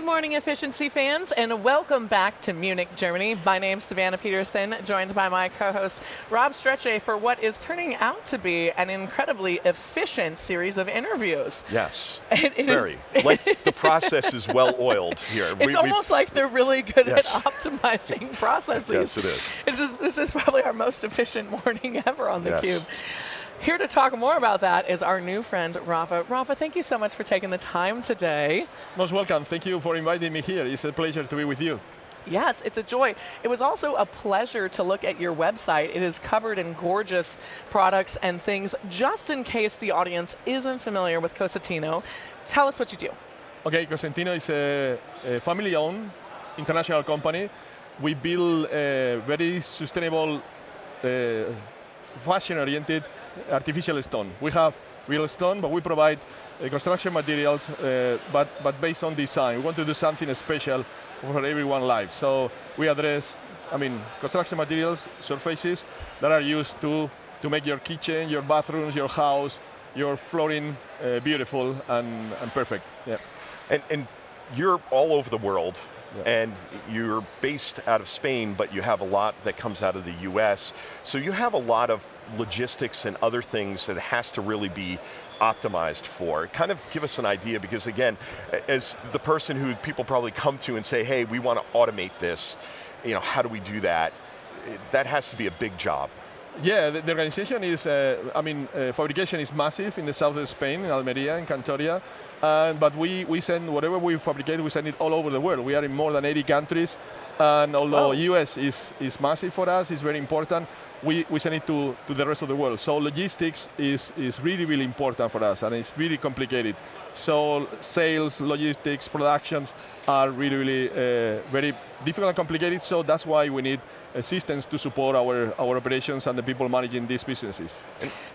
Good morning, efficiency fans, and welcome back to Munich, Germany. My name's Savannah Peterson, joined by my co-host Rob Strechay for what is turning out to be an incredibly efficient series of interviews. Yes, It- it very. is- like the process is well oiled here. It's We- we- almost like they're really good Yes. at optimizing processes. Yes, it is. This is this is probably our most efficient morning ever on the Yes. Cube. Here to talk more about that is our new friend Rafa. Rafa, thank you so much for taking the time today. Most welcome. Thank you for inviting me here. It's a pleasure to be with you. Yes, it's a joy. It was also a pleasure to look at your website. It is covered in gorgeous products and things. Just in case the audience isn't familiar with Cosentino, tell us what you do. Okay, Cosentino is a, a family-owned international company. We build a very sustainable, uh, fashion-oriented artificial stone. We have real stone, but we provide uh, construction materials, uh, but, but based on design. We want to do something special for everyone's life. So we address, I mean, construction materials, surfaces that are used to, to make your kitchen, your bathrooms, your house, your flooring uh, beautiful and, and perfect. Yeah. and, and you're all over the world, and you're based out of Spain, but you have a lot that comes out of the U.S. So you have a lot of logistics and other things that has to really be optimized for. Kind of give us an idea, because again, as the person who people probably come to and say, "Hey, we want to automate this," you know, how do we do that? That has to be a big job. Yeah, the, the organization is, uh, I mean, uh, fabrication is massive in the south of Spain, in Almeria, in Cantoria. And, but we, we send whatever we fabricate, we send it all over the world. We are in more than 80 countries. And although Wow. US is, is massive for us, it's very important, we, we send it to, to the rest of the world. So logistics is, is really, really important for us, and it's really complicated. So sales, logistics, productions are really, really uh, very difficult and complicated, so that's why we need assistance to support our, our operations and the people managing these businesses.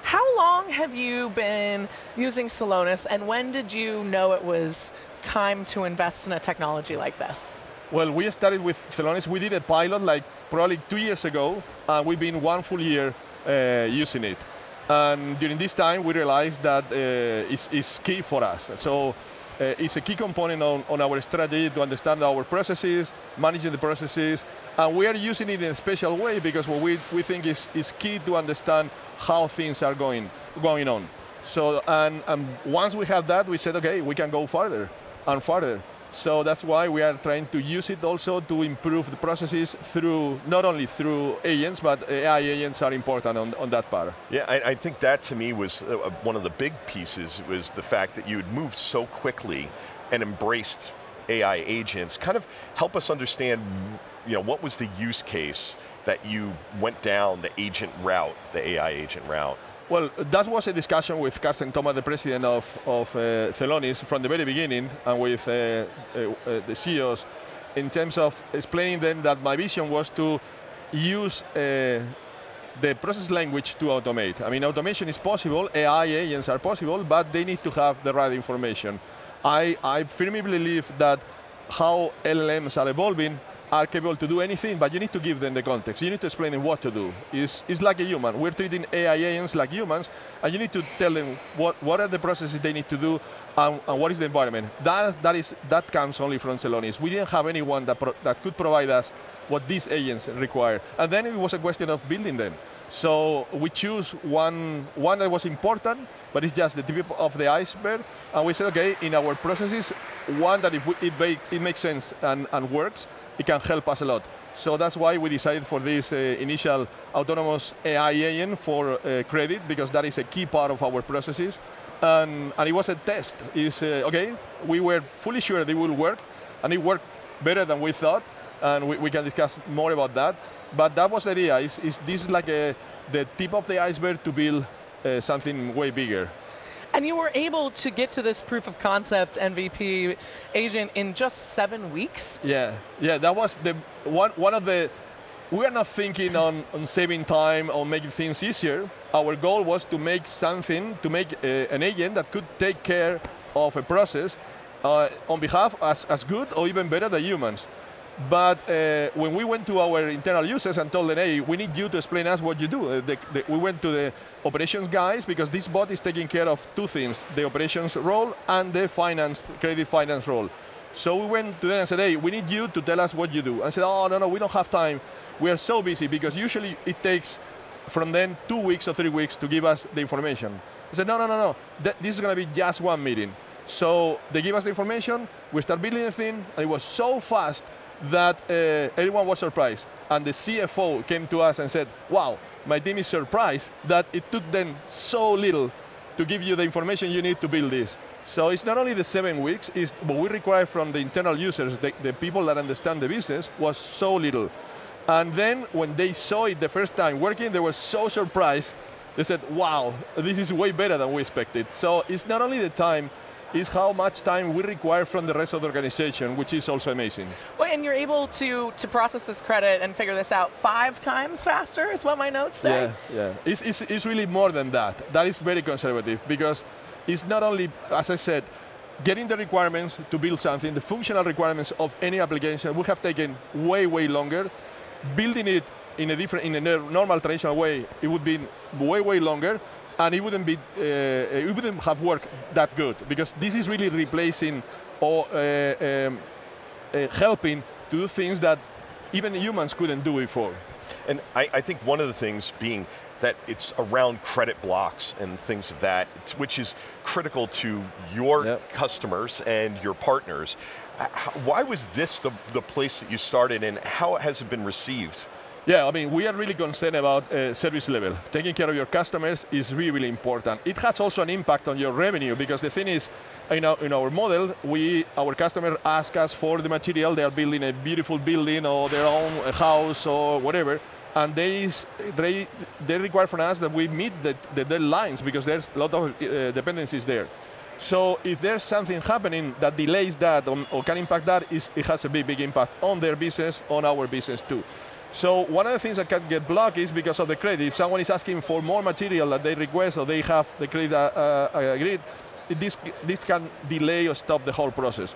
How long have you been using Celonis and when did you know it was time to invest in a technology like this? Well, we started with Celonis. We did a pilot like probably two years ago, and we've been one full year uh, using it. And during this time, we realized that uh, it's, it's key for us. So uh, it's a key component on, on our strategy to understand our processes, managing the processes, and we are using it in a special way because what we, we think is, is key to understand how things are going, going on. So, and, and once we have that, we said, okay, we can go further and further. So that's why we are trying to use it also to improve the processes through, not only through agents, but AI agents are important on, on that part. Yeah, I, I think that to me was uh, uh, one of the big pieces was the fact that you had moved so quickly and embraced AI agents. Kind of help us understand, you know, what was the use case that you went down the agent route, the AI agent route. Well, that was a discussion with Carsten Thomas, the president of, of uh, from the very beginning, and with uh, uh, uh, the CEOs, in terms of explaining them that my vision was to use uh, the process language to automate. I mean, automation is possible, AI agents are possible, but they need to have the right information. I, I firmly believe that how LLMs are evolving are capable to do anything, but you need to give them the context. You need to explain them what to do. It's, it's like a human. We're treating AI agents like humans, and you need to tell them what, what are the processes they need to do and, and what is the environment. That, that, is, that comes only from Celonis. We didn't have anyone that, that could provide us what these agents require. And then it was a question of building them. So we choose one, one that was important, but it's just the tip of the iceberg. And we said, okay, in our processes, one that if we, it, it makes sense and, and works, it can help us a lot. So that's why we decided for this uh, initial autonomous AI agent for uh, credit, because that is a key part of our processes. And, and it was a test. Is uh, okay, we were fully sure they will work, and it worked better than we thought, and we, we can discuss more about that. But that was the idea. Is, is this is like a, the tip of the iceberg to build uh, something way bigger? And you were able to get to this proof of concept MVP agent in just seven weeks? Yeah, yeah, that was the one, one of the, we are not thinking on, on saving time or making things easier. Our goal was to make something, to make a, an agent that could take care of a process uh, on behalf as, as good or even better than humans. But uh, when we went to our internal users and told them, hey, we need you to explain us what you do, uh, the, the, we went to the operations guys because this bot is taking care of two things, the operations role and the finance, credit finance role. So we went to them and said, hey, we need you to tell us what you do. And said, oh, no, no, we don't have time. We are so busy because usually it takes from then two weeks or three weeks to give us the information. I said, no, no, no, no. Th- this is going to be just one meeting. So they give us the information, we start building the thing, and it was so fast that uh, everyone was surprised. And the CFO came to us and said, wow, my team is surprised that it took them so little to give you the information you need to build this. So it's not only the seven weeks, it's what we require from the internal users, the, the people that understand the business, was so little. And then when they saw it the first time working, they were so surprised. They said, wow, this is way better than we expected. So it's not only the time, it's how much time we require from the rest of the organization, which is also amazing. Well, and you're able to, to process this credit and figure this out five times faster, is what my notes say. Yeah, yeah. It's, it's, it's really more than that. That is very conservative because it's not only, as I said, getting the requirements to build something, the functional requirements of any application would have taken way, way longer. Building it in a different, in a normal traditional way, it would be way, way longer, and it wouldn't be, uh, it wouldn't have worked that good because this is really replacing or uh, um, uh, helping to do things that even humans couldn't do before. And I, I think one of the things being that it's around credit blocks and things of that, which is critical to your Yep. customers and your partners. Why was this the, the place that you started and how has it been received? Yeah, I mean, we are really concerned about uh, service level. Taking care of your customers is really, really important. It has also an impact on your revenue because the thing is, in our, in our model, we our customer ask us for the material. They are building a beautiful building or their own uh, house or whatever, and they they, they require from us that we meet the, the deadlines because there's a lot of uh, dependencies there. So if there's something happening that delays that or, or can impact that, it has a big, big impact on their business, on our business too. So one of the things that can get blocked is because of the credit. If someone is asking for more material that they request or they have the credit uh, uh, agreed, this, this can delay or stop the whole process.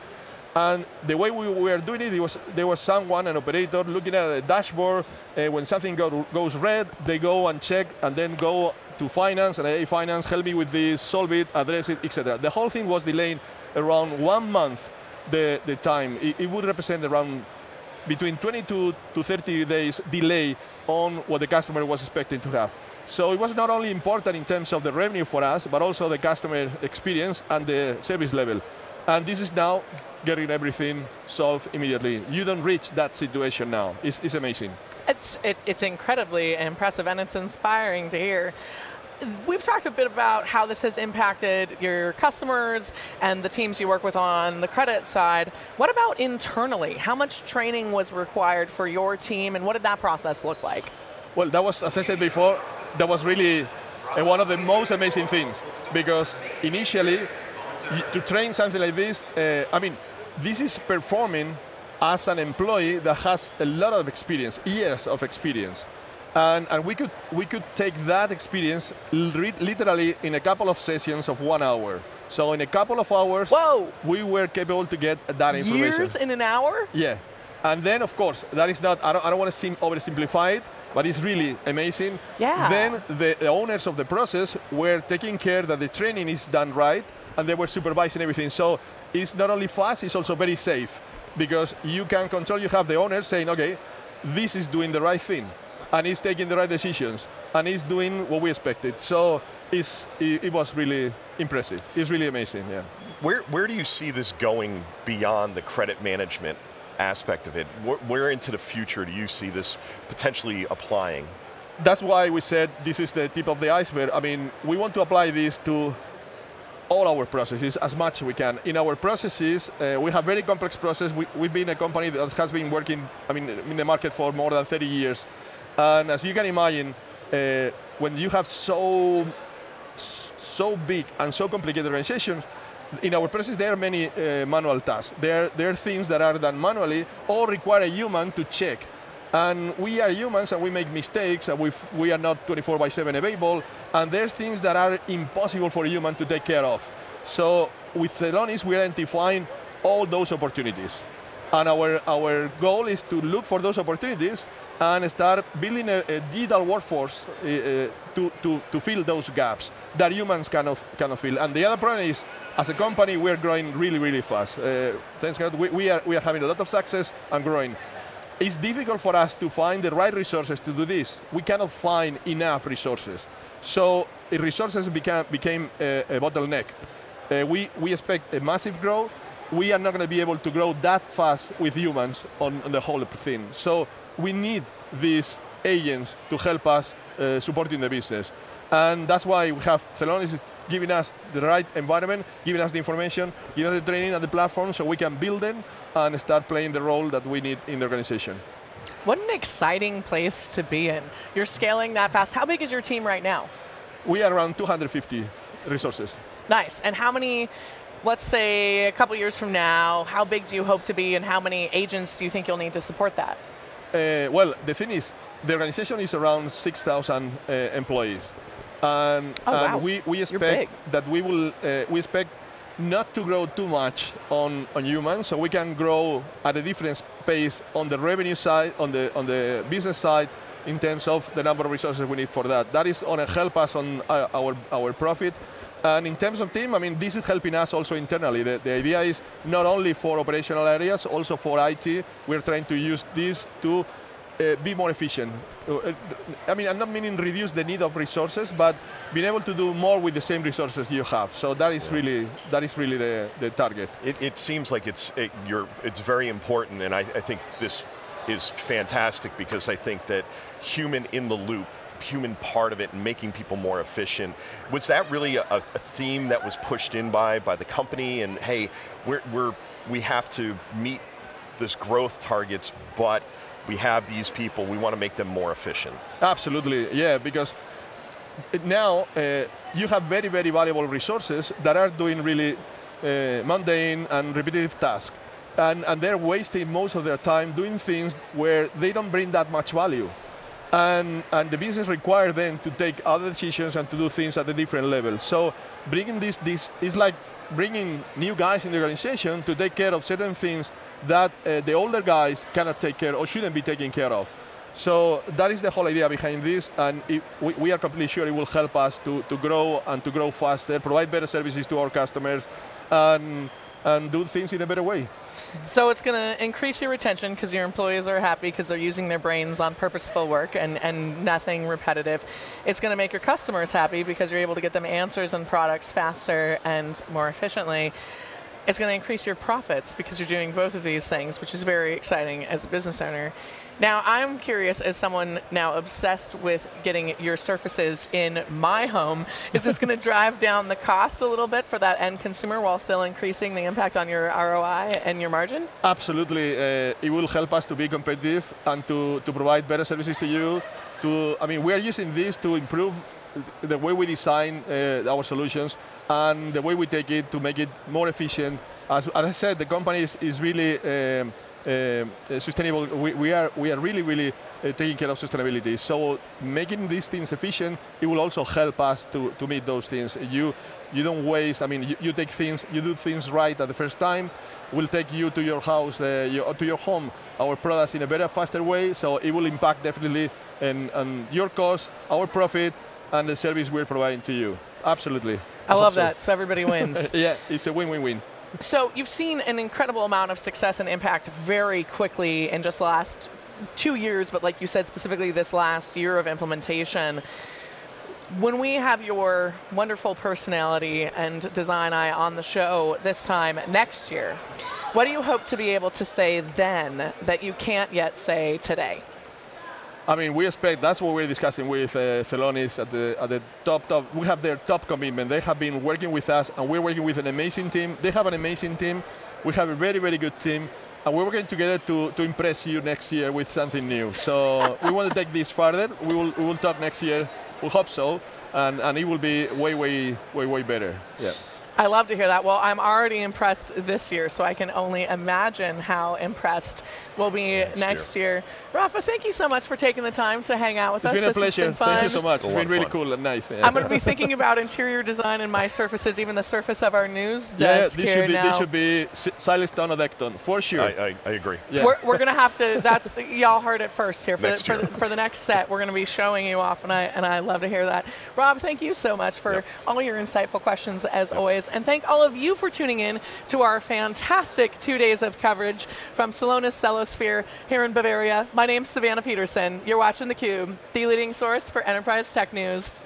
And the way we were doing it, it was there was someone, an operator, looking at a dashboard. Uh, when something go, goes red, they go and check, and then go to finance and hey, finance, help me with this, solve it, address it, etc. The whole thing was delaying around one month. The the time it, it would represent around between 22 to 30 days delay on what the customer was expecting to have. So it was not only important in terms of the revenue for us, but also the customer experience and the service level. And this is now getting everything solved immediately. You don't reach that situation now. It's, it's amazing. It's, it, it's incredibly impressive and it's inspiring to hear. We've talked a bit about how this has impacted your customers and the teams you work with on the credit side. What about internally? How much training was required for your team and what did that process look like? Well, that was, as I said before, that was really one of the most amazing things because initially, to train something like this, uh, I mean, this is performing as an employee that has a lot of experience, years of experience. And, and we, could, we could take that experience li- literally in a couple of sessions of one hour. So in a couple of hours, Whoa! we were capable to get that information. Years in an hour? Yeah. And then, of course, that is not, I don't, I don't want to oversimplify it, but it's really amazing. Yeah. Then the, the owners of the process were taking care that the training is done right, and they were supervising everything. So it's not only fast, it's also very safe, because you can control, you have the owner saying, okay, this is doing the right thing, and he's taking the right decisions, and he's doing what we expected. So it's, it, it was really impressive. It's really amazing, yeah. Where, where do you see this going beyond the credit management aspect of it? Where, where into the future do you see this potentially applying? that's why we said this is the tip of the iceberg. I mean, we want to apply this to all our processes as much as we can. In our processes, uh, we have very complex process. We, we've been a company that has been working, I mean, in the market for more than 30 years. And as you can imagine, uh, when you have so so big and so complicated organizations, in our process there are many uh, manual tasks. There, there are things that are done manually or require a human to check. And we are humans and we make mistakes and we we are not 24 by 7 available. And there's things that are impossible for a human to take care of. So with Celonis, we're identifying all those opportunities. And our, our goal is to look for those opportunities and start building a, a digital workforce uh, uh, to, to, to fill those gaps that humans cannot, cannot fill. And the other problem is, as a company, we're growing really, really fast. Uh, thanks God, we, we, are, we are having a lot of success and growing. It's difficult for us to find the right resources to do this. We cannot find enough resources. So resources became, became a, a bottleneck. Uh, we, we expect a massive growth. We are not going to be able to grow that fast with humans on, on the whole thing. So we need these agents to help us uh, supporting the business. And that's why we have Celonis is giving us the right environment, giving us the information, giving us the training and the platform so we can build them and start playing the role that we need in the organization. What an exciting place to be in. You're scaling that fast. How big is your team right now? We are around 250 resources. Nice. And how many, let's say a couple years from now, how big do you hope to be and how many agents do you think you'll need to support that? Uh, well, the thing is, the organization is around 6,000 uh, employees. And, oh, and wow. we, we expect that we will, uh, we expect not to grow too much on, on humans, so we can grow at a different pace on the revenue side, on the, on the business side, in terms of the number of resources we need for that. That is going to help us on uh, our, our profit. And in terms of team, I mean, this is helping us also internally. The, the idea is not only for operational areas, also for IT. We're trying to use this to uh, be more efficient. Uh, I mean, I'm not meaning reduce the need of resources, but being able to do more with the same resources you have. So that is yeah. really that is really the, the target. It, it seems like it's it, it's very important, and I, I think this is fantastic because I think that human in the loop human part of it and making people more efficient. Was that really a, a, theme that was pushed in by by the company? And hey, we're, we're we have to meet this growth targets, but we have these people. We want to make them more efficient. Absolutely, yeah, because now uh, you have very very valuable resources that are doing really uh, mundane and repetitive tasks. And, and they're wasting most of their time doing things where they don't bring that much value. And, and the business requires them to take other decisions and to do things at a different level. So bringing this, this is like bringing new guys in the organization to take care of certain things that uh, the older guys cannot take care or shouldn't be taken care of. So that is the whole idea behind this, and it, we, we, are completely sure it will help us to, to grow and to grow faster, provide better services to our customers, and, and do things in a better way. So it's going to increase your retention because your employees are happy because they're using their brains on purposeful work and, and nothing repetitive. It's going to make your customers happy because you're able to get them answers and products faster and more efficiently it's going to increase your profits because you're doing both of these things, which is very exciting as a business owner. Now, I'm curious, as someone now obsessed with getting your surfaces in my home, is this going to drive down the cost a little bit for that end consumer while still increasing the impact on your ROI and your margin? Absolutely. Uh, it will help us to be competitive and to, to provide better services to you. To, I mean, we are using this to improve the way we design uh, our solutions and the way we take it to make it more efficient. As, as I said, the company is, is really um, sustainable. We, we, are, we are really, really uh, taking care of sustainability. So making these things efficient, it will also help us to, to meet those things. You, you don't waste, I mean, you, you take things, you do things right at the first time, we'll take you to your house, uh, your, to your home, our products in a better, faster way, so it will impact definitely on, on your cost, our profit, and the service we're providing to you. Absolutely. I, I love so. that. So everybody wins. yeah, it's a win-win-win. So you've seen an incredible amount of success and impact very quickly in just the last two years, but like you said, specifically this last year of implementation. When we have your wonderful personality and design eye on the show this time next year, what do you hope to be able to say then that you can't yet say today? I mean, we expect, that's what we're discussing with uh, Celonis at the, at the top, top. We have their top commitment. They have been working with us, and we're working with an amazing team. They have an amazing team. We have a very, very good team. And we're working together to, to impress you next year with something new. So we want to take this further. We will, we will talk next year. We hope so. And, and it will be way, way, way, way better. Yeah. I love to hear that. Well, I'm already impressed this year, so I can only imagine how impressed we'll be next, Next year. year. Rafa, thank you so much for taking the time to hang out with It's us. been a this pleasure. been fun. Thank you so much. a It's lot been really fun. cool and nice. Yeah. I'm going to be thinking about interior design in my surfaces, even the surface of our news yeah, desk this here should be now. this should be Si- Silas Tonodecton for sure. I, I, I agree. Yeah. We're, we're going to have to. That's y'all heard it first here. For, Next the, for, year. the, for the next set, we're going to be showing you off, and I and I love to hear that. Rob, thank you so much for Yep. all your insightful questions as always, and thank all of you for tuning in to our fantastic two days of coverage from Celonis Celosphere here in Bavaria. My name's Savannah Peterson. You're watching theCUBE, the leading source for enterprise tech news.